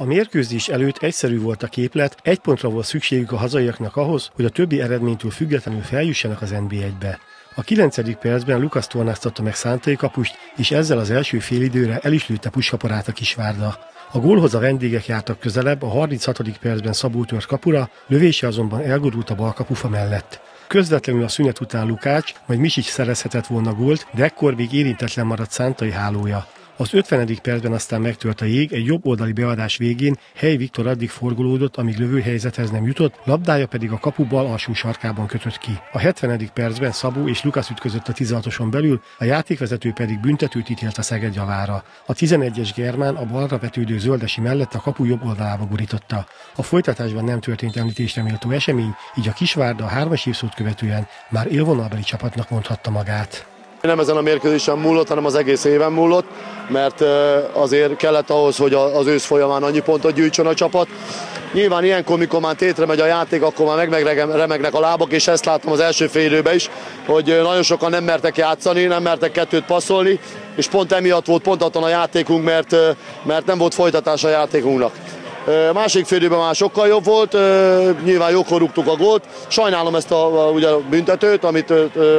A mérkőzés előtt egyszerű volt a képlet, egy pontra volt szükségük a hazaiaknak ahhoz, hogy a többi eredménytől függetlenül feljussanak az NB1-be. A 9. percben Lukasz tornáztatta meg Szántai kapust, és ezzel az első félidőre el is lőtte puskaparát a Kisvárda. A gólhoz a vendégek jártak közelebb, a 36. percben Szabó tört kapura, lövése azonban elgurult a bal kapufa mellett. Közvetlenül a szünet után Lukács, majd Misics szerezhetett volna gólt, de ekkor még érintetlen maradt Szántai hálója. Az 50. percben aztán megtört a jég, egy jobb oldali beadás végén Hely Viktor addig forgolódott, amíg lövőhelyzethez nem jutott, labdája pedig a kapu bal alsó sarkában kötött ki. A 70. percben Szabó és Lukasz ütközött a 16-oson belül, a játékvezető pedig büntetőt ítélt a Szeged javára. A 11-es Germán a balra vetődő zöldesi mellett a kapu jobb oldalába gurította. A folytatásban nem történt említésre méltó esemény, így a Kisvárda a hármas évszót követően már élvonalbeli csapatnak mondhatta magát. Nem ezen a mérkőzésen múlott, hanem az egész éven múlott, mert azért kellett ahhoz, hogy az ősz folyamán annyi pontot gyűjtsön a csapat. Nyilván ilyenkor, mikor már tétre megy a játék, akkor már meg remegnek a lábak, és ezt láttam az első fél időben is, hogy nagyon sokan nem mertek játszani, nem mertek kettőt passzolni, és pont emiatt volt pontatlan a játékunk, mert, mert nem volt folytatás a játékunknak. Másik félidőben már sokkal jobb volt, nyilván jókor rúgtuk a gólt. Sajnálom ezt a, ugye, büntetőt, amit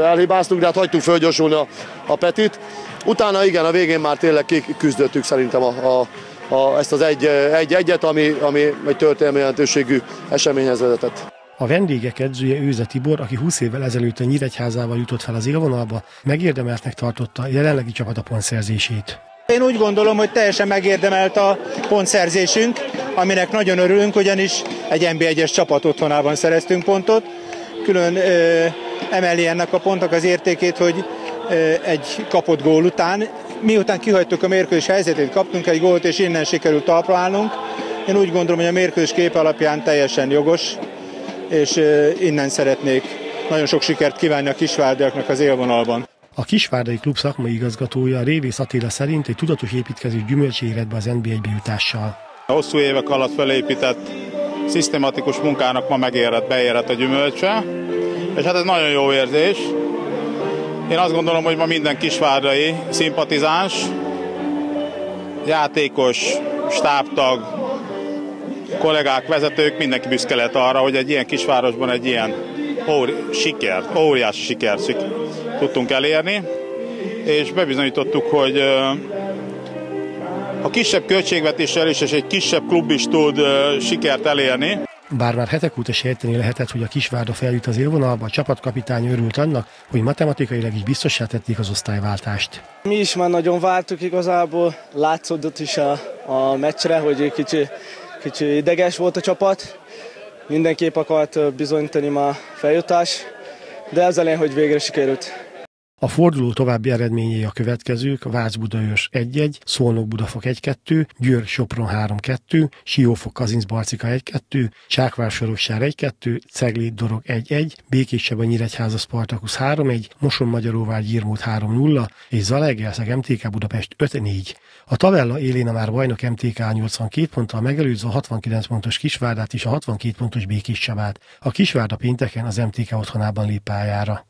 elhibáztunk, de hát hagytuk fölgyorsulni a, a Petit. Utána igen, a végén már tényleg kiküzdöttük szerintem a, a, a, ezt az egy, egy egyet, ami, ami egy történelmi jelentőségű eseményhez vezetett. A vendégek edzője Őze Tibor, aki 20 évvel ezelőtt a Nyíregyházával jutott fel az élvonalba, megérdemeltnek tartotta jelenlegi csapat a pontszerzését. Én úgy gondolom, hogy teljesen megérdemelt a pontszerzésünk, aminek nagyon örülünk, ugyanis egy NB1-es csapat otthonában szereztünk pontot. Külön ö, emeli ennek a pontnak az értékét, hogy ö, egy kapott gól után, miután kihagytuk a mérkőzés helyzetét, kaptunk egy gólt, és innen sikerült talpra állnunk. Én úgy gondolom, hogy a mérkőzés kép alapján teljesen jogos, és ö, innen szeretnék nagyon sok sikert kívánni a kisvárdiaknak az élvonalban. A Kisvárdai Klub szakmai igazgatója Révész Attila szerint egy tudatos építkezés gyümölcsé be az NBA-be jutással. Hosszú évek alatt felépített szisztematikus munkának ma megérett, beérett a gyümölcse, és hát ez nagyon jó érzés. Én azt gondolom, hogy ma minden kisvárdai szimpatizáns, játékos, stábtag, kollégák, vezetők, mindenki büszke lehet arra, hogy egy ilyen kisvárosban egy ilyen óri, sikert, óriási sikert tudtunk elérni, és bebizonyítottuk, hogy a kisebb költségvetéssel is, és egy kisebb klub is tud sikert elérni. Bár már hetek óta sejteni lehetett, hogy a Kisvárda feljut az élvonalba, a csapatkapitány örült annak, hogy matematikailag is biztossá tették az osztályváltást. Mi is már nagyon vártuk igazából, látszódott is a, a meccsre, hogy kicsi, kicsi ideges volt a csapat. Mindenképp akart bizonyítani ma feljutás, de az elején, hogy végre sikerült. A forduló további eredményei a következők, Vác Budaörs 1-1, Szolnok Budafok 1-2, Győr Sopron 3-2, Siófok Kazinc Barcika 1-2, Csákvár Sorossár 1-2, Cegléd Dorog 1-1, Békéssebe Nyíregyháza Spartakusz 3-1, Moson Magyaróvár Gyirmót 3-0 és Zalaegerszeg MTK Budapest 5-4. A tabella élén a már bajnok MTK 82 ponttal megelőzve a 69 pontos Kisvárdát és a 62 pontos Békés. A Kisvárda pénteken az MTK otthonában lép pályára.